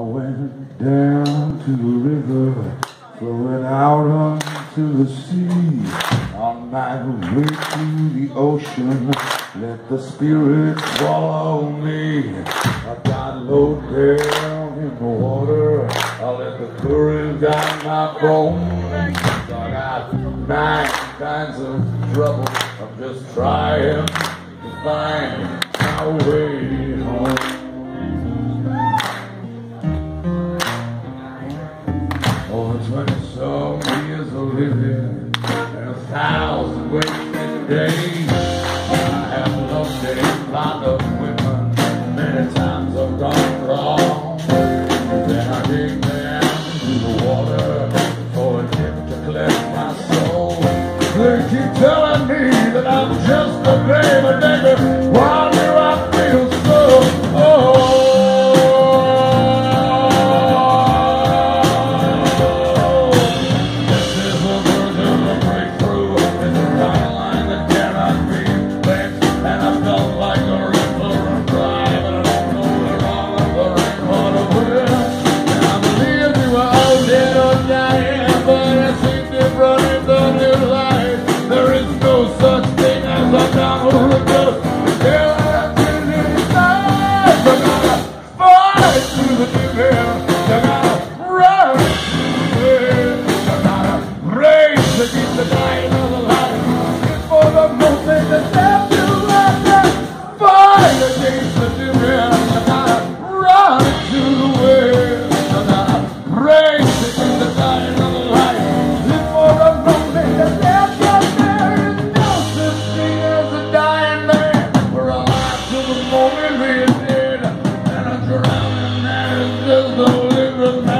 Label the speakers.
Speaker 1: I went down to the river, flowing out onto the sea. On my way to the ocean, let the spirit swallow me. I got low down in the water, I let the current down my bones. I got nine kinds of trouble, I'm just trying to find my way home. as much as so many years of living, and a thousand wasted days. oldu the